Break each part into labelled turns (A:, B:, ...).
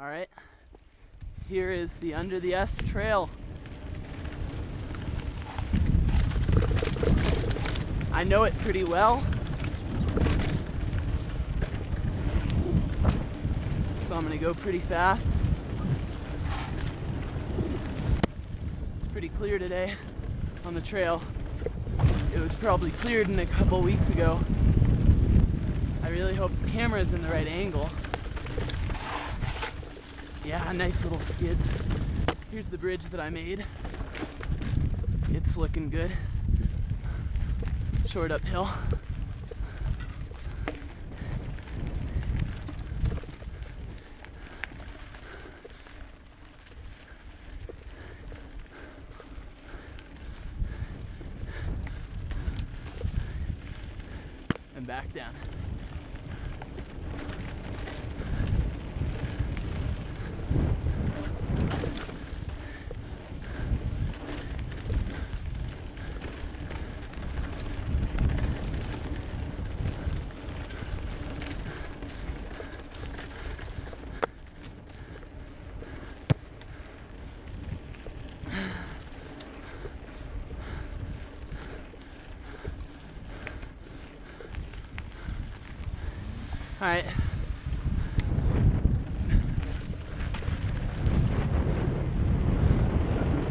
A: All right, here is the Under the S Trail. I know it pretty well. So I'm gonna go pretty fast. It's pretty clear today on the trail. It was probably cleared in a couple weeks ago. I really hope the camera is in the right angle. Yeah, nice little skids. Here's the bridge that I made. It's looking good. Short uphill. And back down. All right.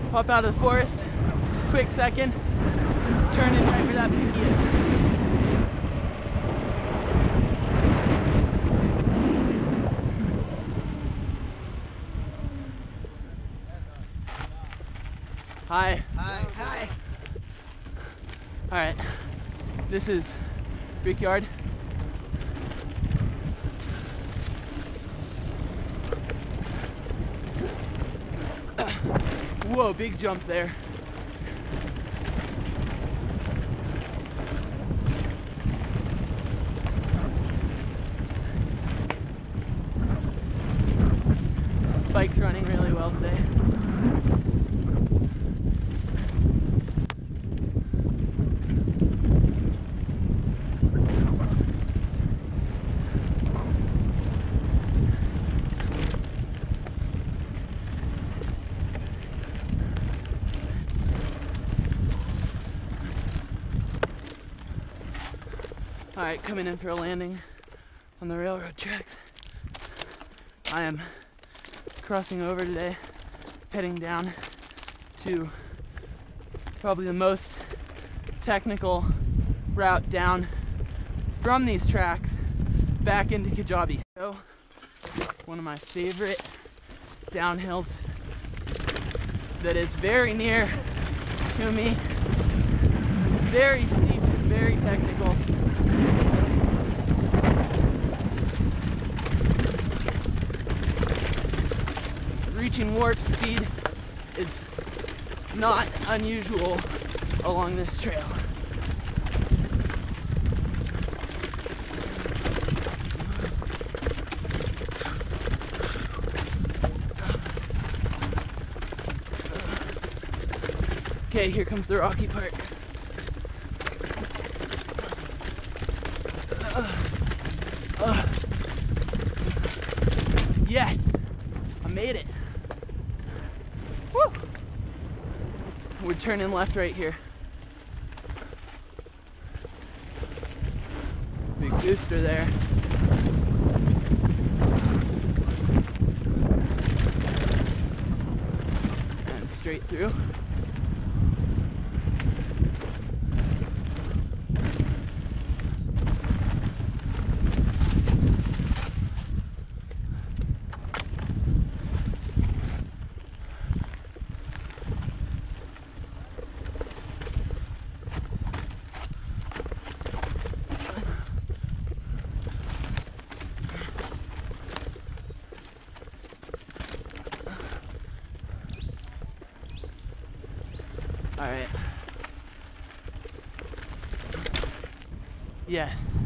A: Pop out of the forest, quick second, turn in right where that pinky is. Hi.
B: Hi. Hi.
A: All right. This is Brickyard. Whoa, big jump there. Bike's running really well today. All right, coming in for a landing on the railroad tracks. I am crossing over today, heading down to probably the most technical route down from these tracks back into Kijabe. So, one of my favorite downhills that is very near to me, very steep, very technical. Reaching warp speed is not unusual along this trail. Okay, here comes the rocky part. Uh, yes, I made it. We're turning left right here. Big booster there. And straight through. All right. Yes.